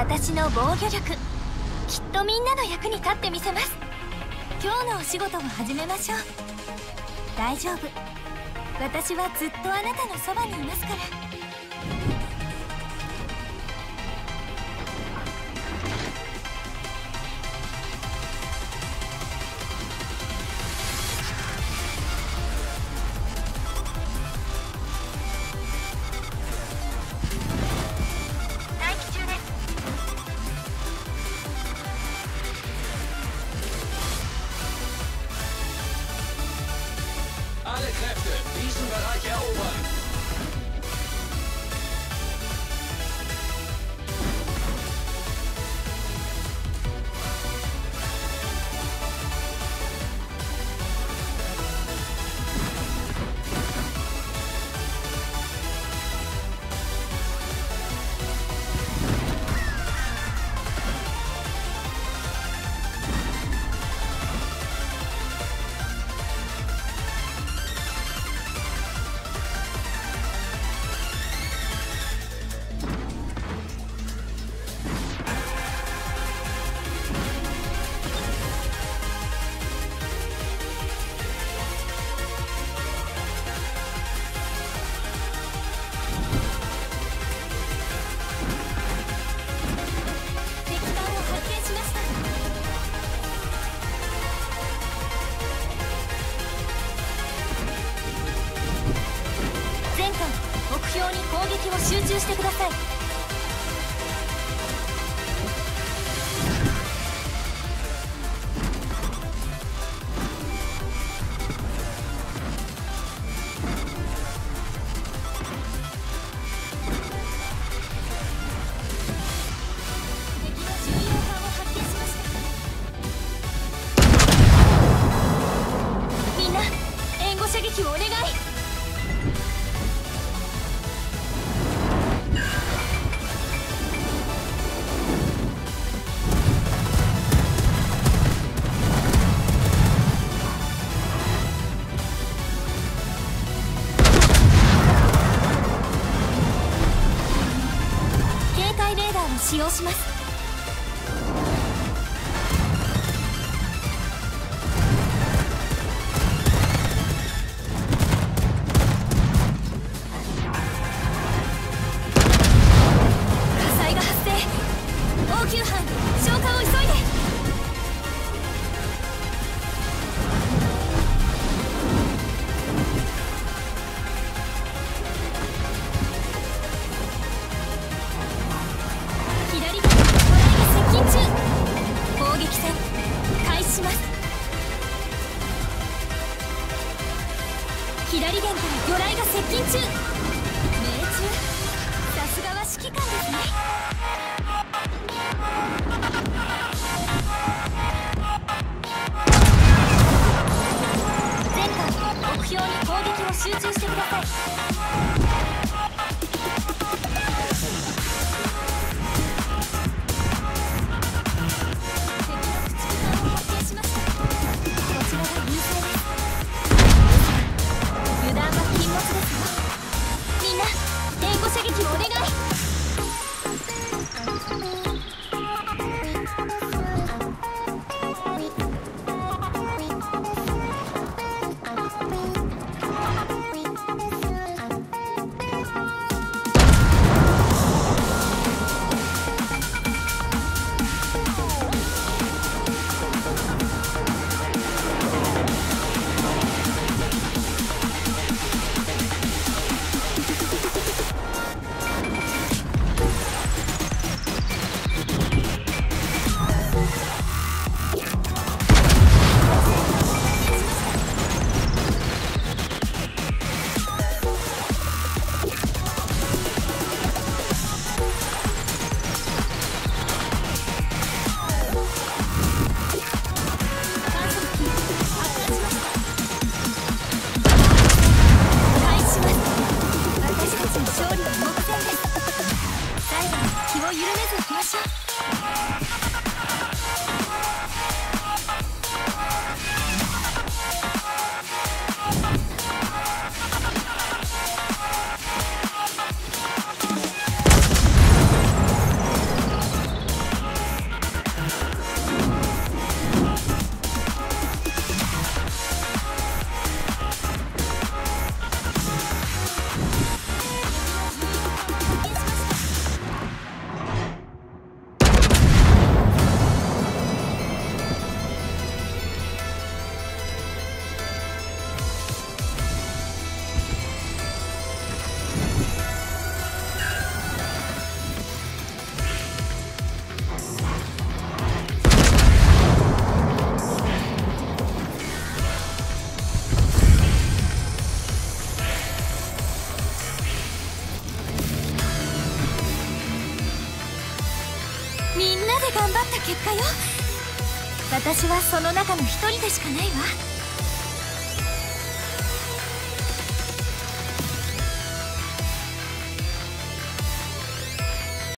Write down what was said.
私の防御力。きっとみんなの役に立ってみせます。今日のお仕事を始めましょう。大丈夫。私はずっとあなたのそばにいますから。Riesenbereich erobern. 標に攻撃を集中してください。使用します。中命中。さすがは指揮官ですね。前回目標に攻撃を集中してください。りは目前です。最後に気を緩めずいきましょうった結果よ。私はその中の一人でしかないわ。